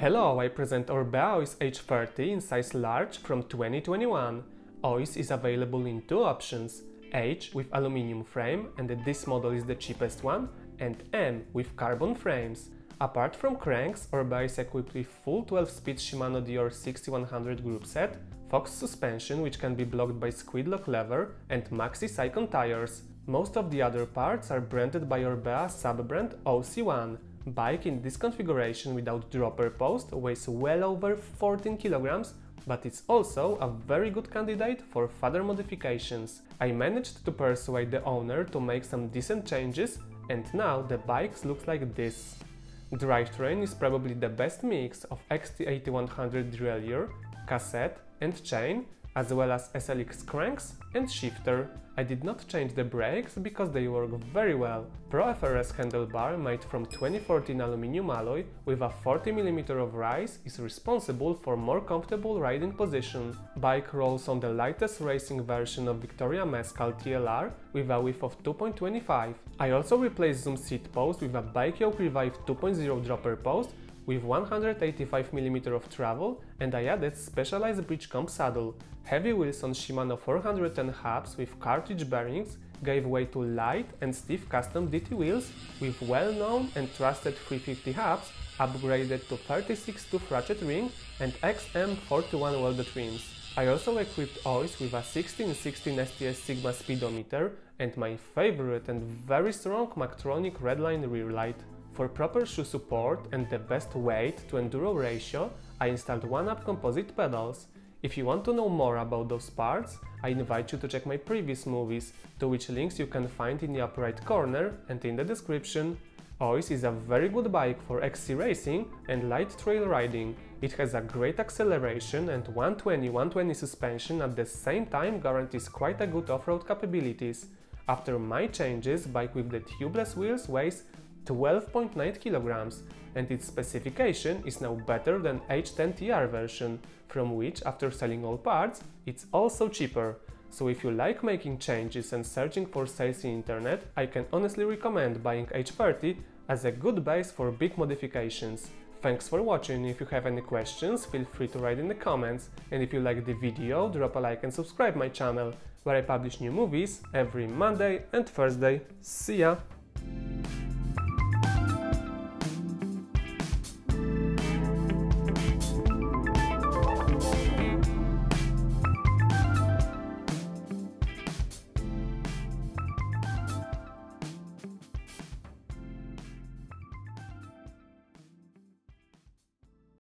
Hello, I present Orbea Oiz H30 in size large from 2021. Oiz is available in two options, H with aluminium frame and this model is the cheapest one, and M with carbon frames. Apart from cranks, Orbea is equipped with full 12-speed Shimano Deore 6100 group set, Fox suspension which can be blocked by Squidlock lever and Maxxis Ikon tires. Most of the other parts are branded by Orbea sub-brand OC1. Bike in this configuration without dropper post weighs well over 14 kilograms, but it's also a very good candidate for further modifications. I managed to persuade the owner to make some decent changes and now the bike looks like this. Drivetrain is probably the best mix of XT8100 derailleur, cassette and chain, as well as SLX cranks and shifter. I did not change the brakes because they work very well. Pro FRS handlebar made from 2014 aluminium alloy with a 40mm of rise is responsible for more comfortable riding position. Bike rolls on the lightest racing version of Vittoria Mezcal TLR with a width of 2.25. I also replaced Zoom seat post with a BikeYoke Revive 2.0 dropper post with 185mm of travel and I added specialized bridge comp saddle. Heavy wheels on Shimano 410 hubs with cartridge bearings gave way to light and stiff custom DT wheels with well-known and trusted 350 hubs upgraded to 36 tooth ratchet ring and XM41 welded rims. I also equipped Oiz with a 1616 STS Sigma speedometer and my favorite and very strong Mactronic Redline rear light. For proper shoe support and the best weight to enduro ratio, I installed OneUp composite pedals. If you want to know more about those parts, I invite you to check my previous movies, to which links you can find in the upper right corner and in the description. Oiz is a very good bike for XC racing and light trail riding. It has a great acceleration and 120-120 suspension at the same time guarantees quite a good off-road capabilities. After my changes, bike with the tubeless wheels weighs 12.9 kilograms and its specification is now better than H10TR version, from which after selling all parts, it's also cheaper. So if you like making changes and searching for sales in internet, I can honestly recommend buying H30 as a good base for big modifications. Thanks for watching, if you have any questions feel free to write in the comments and if you like the video drop a like and subscribe my channel where I publish new movies every Monday and Thursday. See ya!